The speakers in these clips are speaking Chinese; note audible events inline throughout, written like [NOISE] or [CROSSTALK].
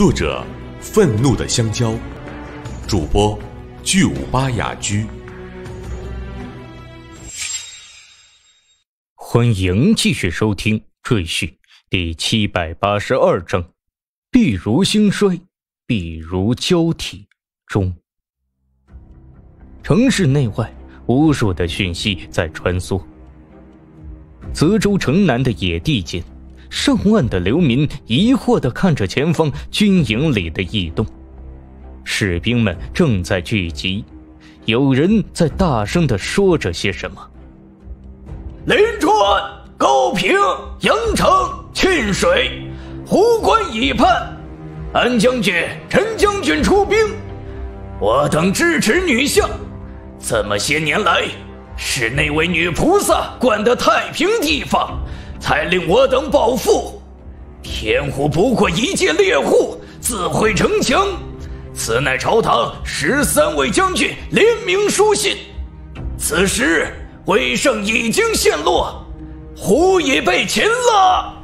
作者：愤怒的香蕉，主播：巨五八雅居。欢迎继续收听《赘婿》第七百八十二章：必如兴衰，必如交替中。城市内外，无数的讯息在穿梭。泽州城南的野地间，上万的流民疑惑地看着前方军营里的异动。士兵们正在聚集，有人在大声地说着些什么。临川、高平、阳城、沁水、壶关已判，安将军、陈将军出兵，我等支持女相。这么些年来。是那位女菩萨管的太平地方，才令我等暴富。天虎不过一介猎户，自毁城墙，此乃朝堂十三位将军联名书信。此时威胜已经陷落，虎已被擒了。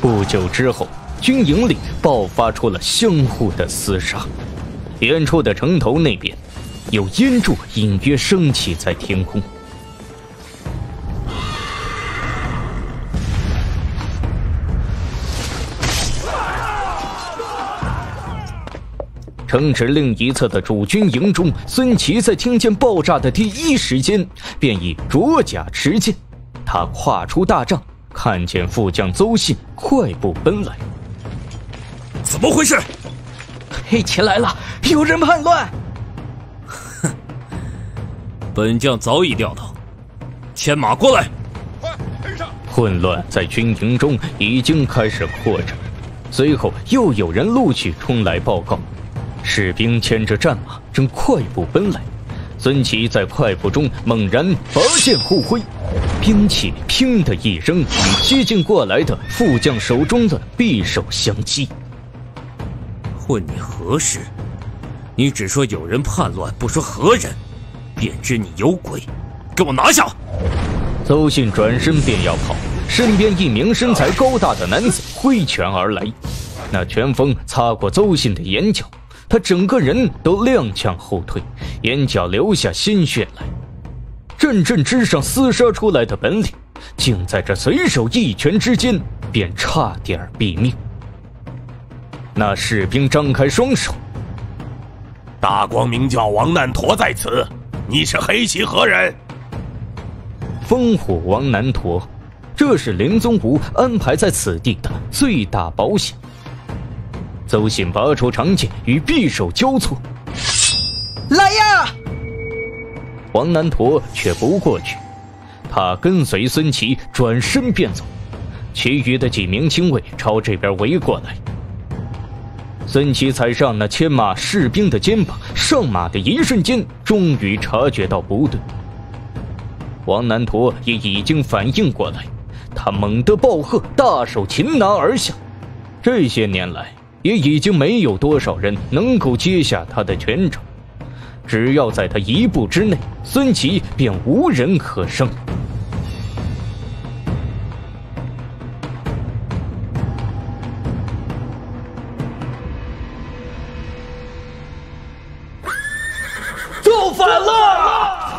不久之后，军营里爆发出了相互的厮杀，远处的城头那边。有烟柱隐约升起在天空，城池另一侧的主军营中，孙琦在听见爆炸的第一时间，便已着甲持剑。他跨出大帐，看见副将邹信快步奔来。怎么回事？黑旗来了，有人叛乱。哼 [LAUGHS] 本将早已料到，牵马过来。快跟上！混乱在军营中已经开始扩展，随后又有人陆续冲来报告。士兵牵着战马正快步奔来，孙琦在快步中猛然拔剑互挥，兵器“砰”的一声，与接近过来的副将手中的匕首相击。问你何事？你只说有人叛乱，不说何人。便知你有鬼，给我拿下！邹信转身便要跑，身边一名身材高大的男子挥拳而来，那拳风擦过邹信的眼角，他整个人都踉跄后退，眼角流下鲜血来。阵阵之上厮杀出来的本领，竟在这随手一拳之间便差点毙命。那士兵张开双手，大光明教王难陀在此。你是黑旗何人？烽火王南陀，这是林宗吾安排在此地的最大保险。邹信拔出长剑，与匕首交错。来呀！王南陀却不过去，他跟随孙琦转身便走，其余的几名亲卫朝这边围过来。孙琦踩上那牵马士兵的肩膀，上马的一瞬间，终于察觉到不对。王南陀也已经反应过来，他猛地暴喝，大手擒拿而下。这些年来，也已经没有多少人能够接下他的拳掌，只要在他一步之内，孙琦便无人可胜。造反了！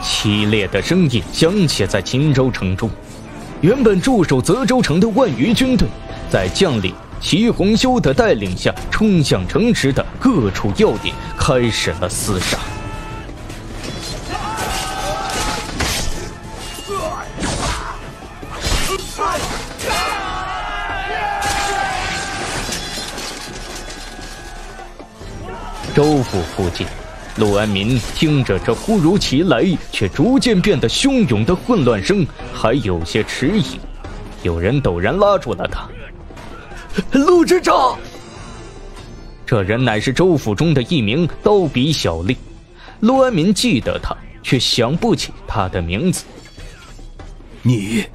凄烈的声音响起在秦州城中。原本驻守泽州城的万余军队，在将领齐红修的带领下，冲向城池的各处要点，开始了厮杀。州府附近。陆安民听着这忽如其来却逐渐变得汹涌的混乱声，还有些迟疑。有人陡然拉住了他：“陆执掌。”这人乃是州府中的一名刀笔小吏。陆安民记得他，却想不起他的名字。你，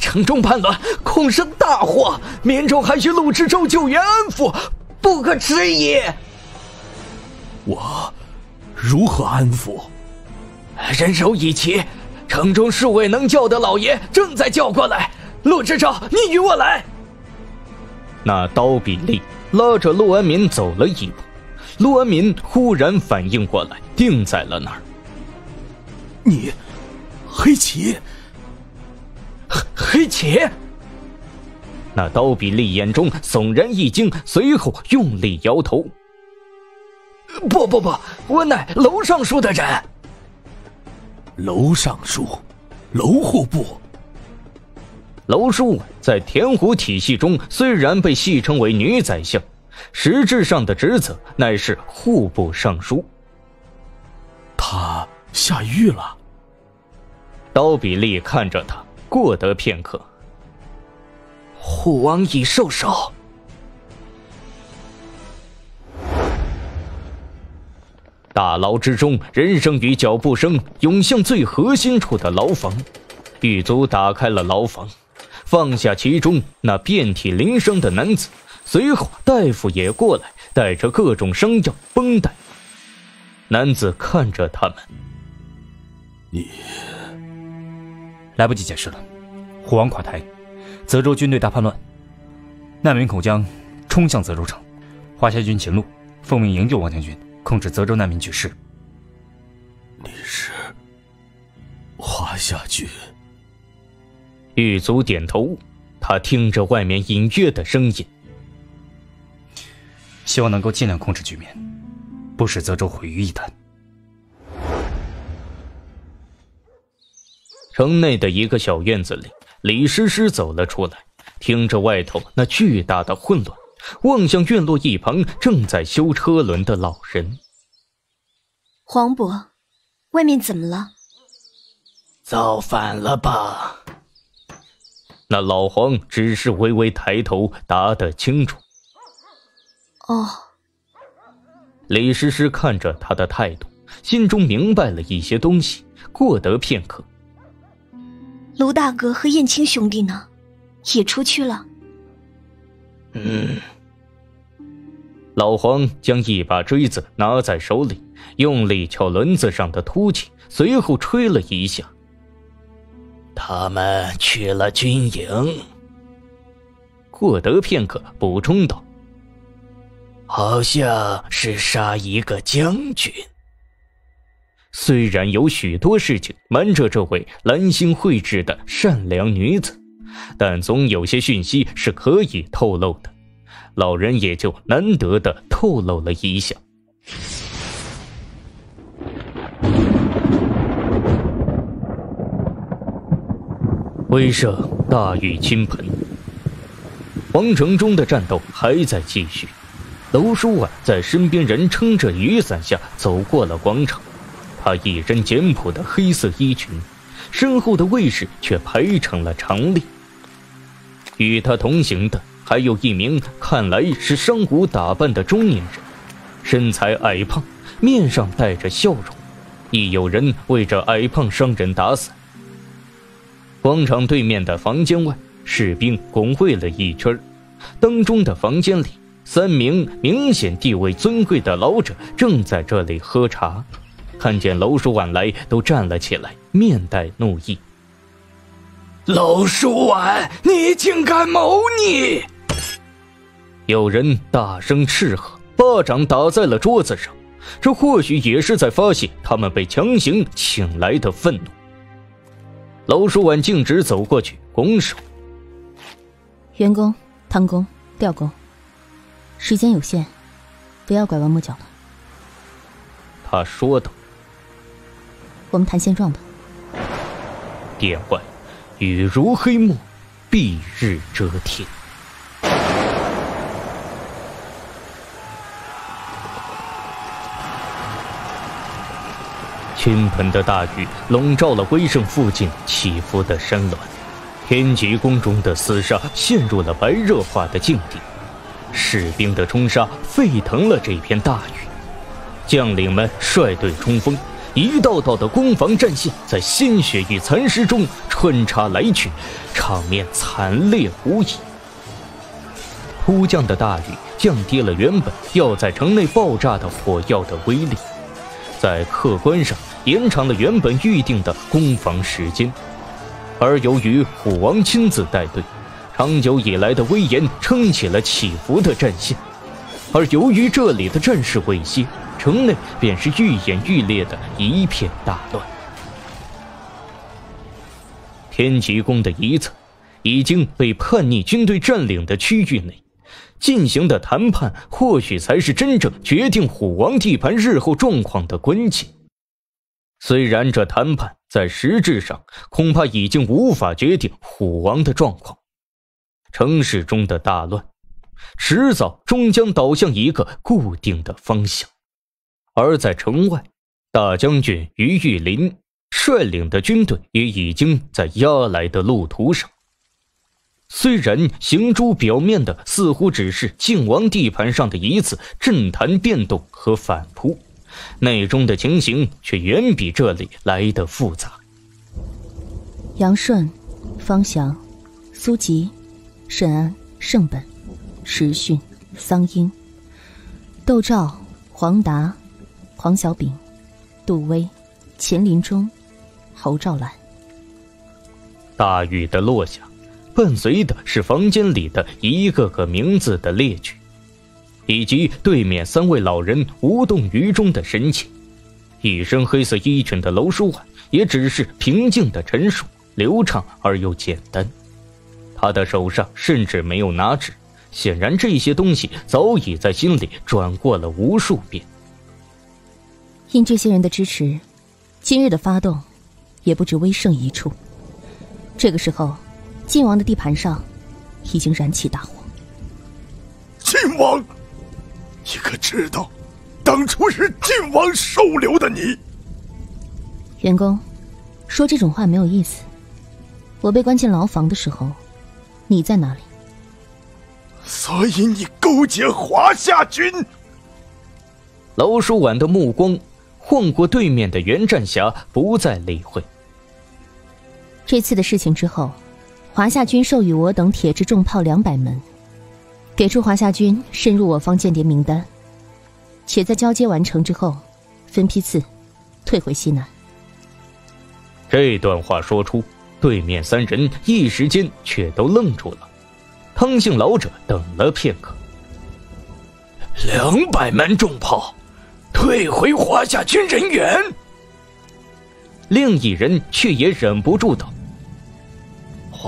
城中叛乱，恐生大祸，民众还需陆知州救援安抚，不可迟疑。我如何安抚？人手已齐，城中数位能叫的老爷正在叫过来。陆知州，你与我来。那刀比利拉着陆安民走了一步，陆安民忽然反应过来，定在了那儿。你，黑棋，黑黑旗。那刀比利眼中悚然一惊，随后用力摇头：“不不不，我乃楼尚书的人。”楼尚书，楼户部。楼书在田虎体系中虽然被戏称为女宰相，实质上的职责乃是户部尚书。他下狱了。刀比利看着他，过得片刻。虎王已受首。大牢之中，人声与脚步声涌向最核心处的牢房。狱卒打开了牢房，放下其中那遍体鳞伤的男子。随后，大夫也过来，带着各种伤药、绷带。男子看着他们：“你来不及解释了，虎王垮台。”泽州军队大叛乱，难民口将冲向泽州城，华夏军秦路奉命营救王将军，控制泽州难民局势。你是华夏军？狱卒点头，他听着外面隐约的声音，希望能够尽量控制局面，不使泽州毁于一旦。城内的一个小院子里。李诗诗走了出来，听着外头那巨大的混乱，望向院落一旁正在修车轮的老人。黄伯，外面怎么了？造反了吧？那老黄只是微微抬头，答得清楚。哦。李诗诗看着他的态度，心中明白了一些东西。过得片刻。卢大哥和燕青兄弟呢？也出去了。嗯。老黄将一把锥子拿在手里，用力敲轮子上的凸起，随后吹了一下。他们去了军营。过得片刻，补充道：“好像是杀一个将军。”虽然有许多事情瞒着这位兰心蕙质的善良女子，但总有些讯息是可以透露的。老人也就难得的透露了一下。威慑大雨倾盆，皇城中的战斗还在继续。娄书婉在身边人撑着雨伞下走过了广场。他一身简朴的黑色衣裙，身后的卫士却排成了长列。与他同行的还有一名看来是商贾打扮的中年人，身材矮胖，面上带着笑容。亦有人为这矮胖商人打伞。广场对面的房间外，士兵拱卫了一圈当中的房间里，三名明显地位尊贵的老者正在这里喝茶。看见楼书婉来，都站了起来，面带怒意。楼书婉，你竟敢谋逆！有人大声斥喝，巴掌打在了桌子上。这或许也是在发泄他们被强行请来的愤怒。娄书婉径直走过去，拱手：“员工、汤工、调工，时间有限，不要拐弯抹角了。”他说道。我们谈现状吧。殿外，雨如黑墨，蔽日遮天。倾盆的大雨笼罩了威胜附近起伏的山峦，天极宫中的厮杀陷入了白热化的境地，士兵的冲杀沸腾了这片大雨，将领们率队冲锋。一道道的攻防战线在鲜血与残尸中穿插来去，场面惨烈无比。突降的大雨降低了原本要在城内爆炸的火药的威力，在客观上延长了原本预定的攻防时间。而由于虎王亲自带队，长久以来的威严撑起了起伏的战线，而由于这里的战事未歇，城内便是愈演愈烈的一片大乱。天极宫的一侧，已经被叛逆军队占领的区域内，进行的谈判或许才是真正决定虎王地盘日后状况的关键。虽然这谈判在实质上恐怕已经无法决定虎王的状况。城市中的大乱，迟早终将导向一个固定的方向。而在城外，大将军于玉林率领的军队也已经在压来的路途上。虽然行诸表面的似乎只是靖王地盘上的一次政坛变动和反扑，内中的情形却远比这里来的复杂。杨顺、方祥、苏吉。沈安、盛本、石训、桑英、窦兆、黄达、黄小炳、杜威、钱林中、侯兆兰。大雨的落下，伴随的是房间里的一个个名字的列举，以及对面三位老人无动于衷的神情。一身黑色衣裙的楼书婉也只是平静的陈述，流畅而又简单。他的手上甚至没有拿纸，显然这些东西早已在心里转过了无数遍。因这些人的支持，今日的发动也不止微胜一处。这个时候，晋王的地盘上已经燃起大火。晋王，你可知道，当初是晋王收留的你？员工，说这种话没有意思。我被关进牢房的时候。你在哪里？所以你勾结华夏军。娄书婉的目光晃过对面的袁战霞，不再理会。这次的事情之后，华夏军授予我等铁制重炮两百门，给出华夏军深入我方间谍名单，且在交接完成之后，分批次退回西南。这段话说出。对面三人一时间却都愣住了，汤姓老者等了片刻。两百门重炮，退回华夏军人员。另一人却也忍不住道：“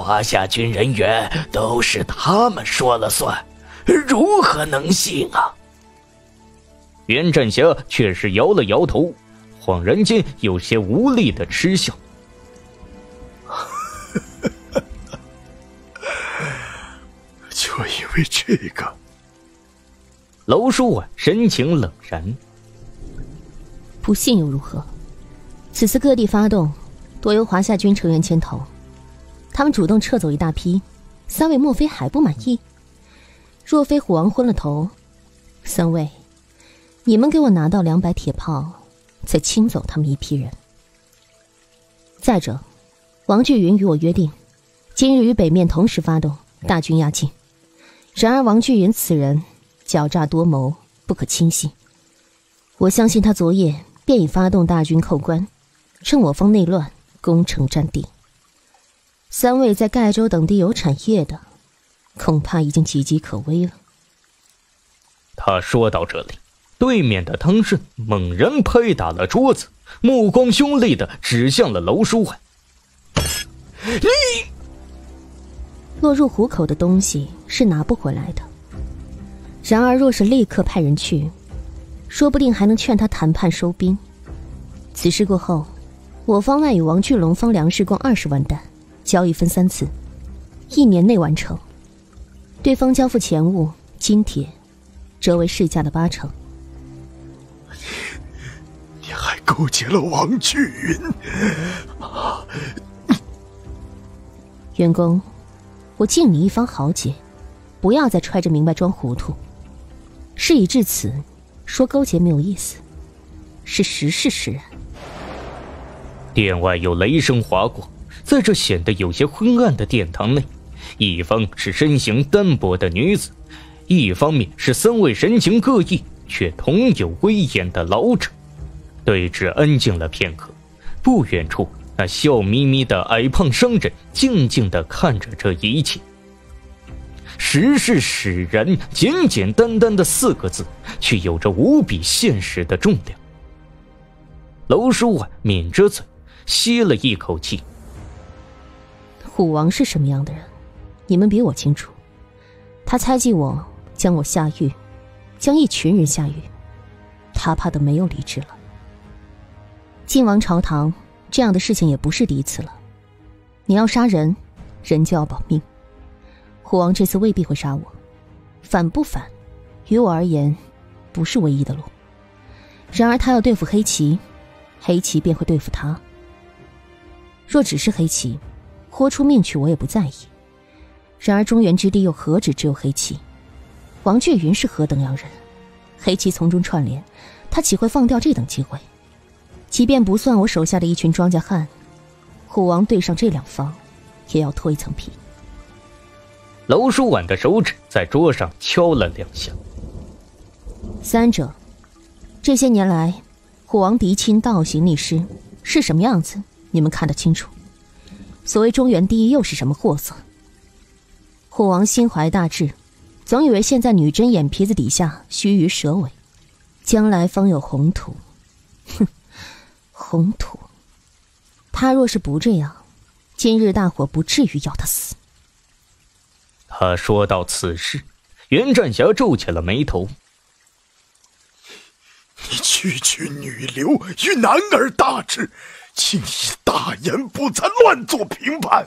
华夏军人员都是他们说了算，如何能信啊？”袁振霞却是摇了摇头，恍然间有些无力的嗤笑。[LAUGHS] 就因为这个，楼叔婉神情冷然。不信又如何？此次各地发动，多由华夏军成员牵头，他们主动撤走一大批，三位莫非还不满意？若非虎王昏了头，三位，你们给我拿到两百铁炮，再清走他们一批人。再者。王巨云与我约定，今日与北面同时发动大军压境。然而王巨云此人狡诈多谋，不可轻信。我相信他昨夜便已发动大军扣关，趁我方内乱攻城占地。三位在盖州等地有产业的，恐怕已经岌岌可危了。他说到这里，对面的汤顺猛然拍打了桌子，目光凶厉的指向了娄书桓。你落入虎口的东西是拿不回来的。然而，若是立刻派人去，说不定还能劝他谈判收兵。此事过后，我方外与王巨龙方粮食共二十万担，交易分三次，一年内完成。对方交付钱物、金铁，折为市价的八成。你，你还勾结了王巨云？员工，我敬你一方豪杰，不要再揣着明白装糊涂。事已至此，说勾结没有意思，是时势使然。殿外有雷声划过，在这显得有些昏暗的殿堂内，一方是身形单薄的女子，一方面是三位神情各异却同有威严的老者，对峙安静了片刻，不远处。那笑眯眯的矮胖商人静静的看着这一切，时势使然，简简单单的四个字，却有着无比现实的重量。娄书婉抿着嘴，吸了一口气。虎王是什么样的人，你们比我清楚。他猜忌我，将我下狱，将一群人下狱，他怕的没有理智了。晋王朝堂这样的事情也不是第一次了。你要杀人，人就要保命。虎王这次未必会杀我，反不反，于我而言，不是唯一的路。然而他要对付黑骑，黑骑便会对付他。若只是黑骑，豁出命去我也不在意。然而中原之地又何止只有黑棋？王俊云是何等样人？黑棋从中串联，他岂会放掉这等机会？即便不算我手下的一群庄稼汉，虎王对上这两方，也要脱一层皮。娄书婉的手指在桌上敲了两下。三者，这些年来，虎王嫡亲倒行逆施是什么样子？你们看得清楚。所谓中原第一，又是什么货色？虎王心怀大志，总以为现在女真眼皮子底下须臾蛇尾，将来方有宏图。哼！宏图，他若是不这样，今日大伙不至于要他死。他说到此事，袁占霞皱起了眉头。你区区女流与男儿大志，竟以大言不惭乱做评判。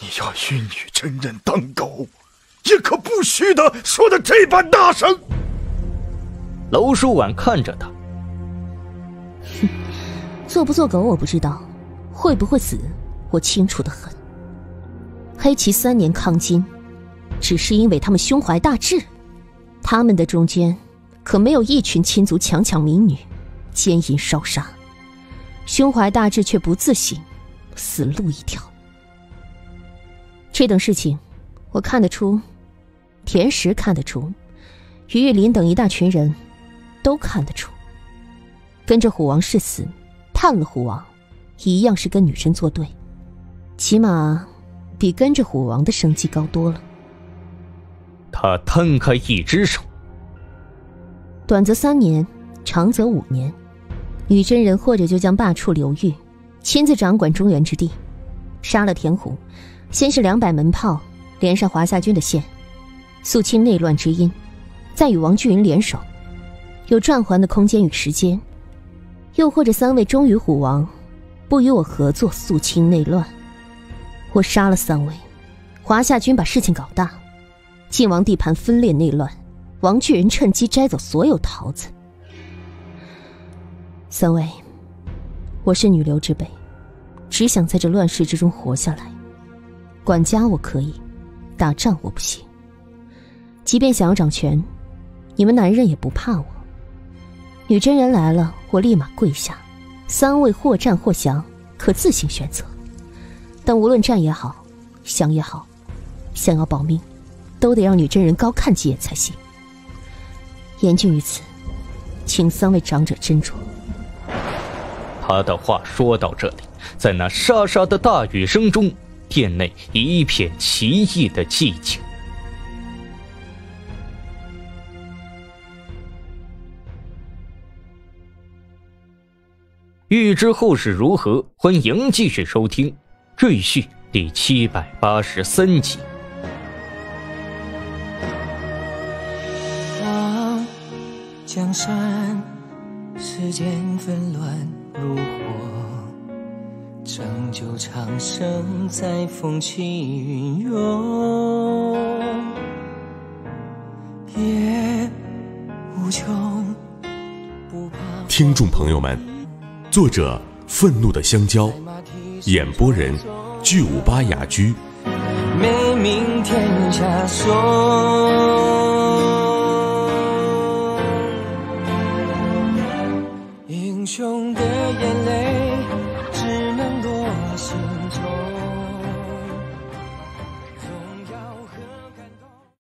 你要与女真人当狗，也可不须的说的这般大声。娄书婉看着他，哼。做不做狗我不知道，会不会死我清楚的很。黑旗三年抗金，只是因为他们胸怀大志，他们的中间可没有一群亲族强抢民女，奸淫烧杀，胸怀大志却不自省，死路一条。这等事情，我看得出，田石看得出，于玉林等一大群人都看得出，跟着虎王誓死。叛了虎王，一样是跟女真作对，起码比跟着虎王的生机高多了。他摊开一只手，短则三年，长则五年，女真人或者就将罢黜刘裕，亲自掌管中原之地，杀了田虎，先是两百门炮连上华夏军的线，肃清内乱之因，再与王巨云联手，有转圜的空间与时间。又或者三位忠于虎王，不与我合作肃清内乱，我杀了三位，华夏军把事情搞大，晋王地盘分裂内乱，王巨人趁机摘走所有桃子。三位，我是女流之辈，只想在这乱世之中活下来。管家我可以，打仗我不行。即便想要掌权，你们男人也不怕我。女真人来了，我立马跪下。三位或战或降，可自行选择。但无论战也好，降也好，想要保命，都得让女真人高看几眼才行。言尽于此，请三位长者斟酌。他的话说到这里，在那沙沙的大雨声中，殿内一片奇异的寂静。欲知后事如何，欢迎继续收听《赘婿》第七百八十三集。望江山，世间纷乱如火，长久长生在风起云涌，夜无穷，不怕。听众朋友们。作者：愤怒的香蕉，演播人：巨五八雅居。美名天下说。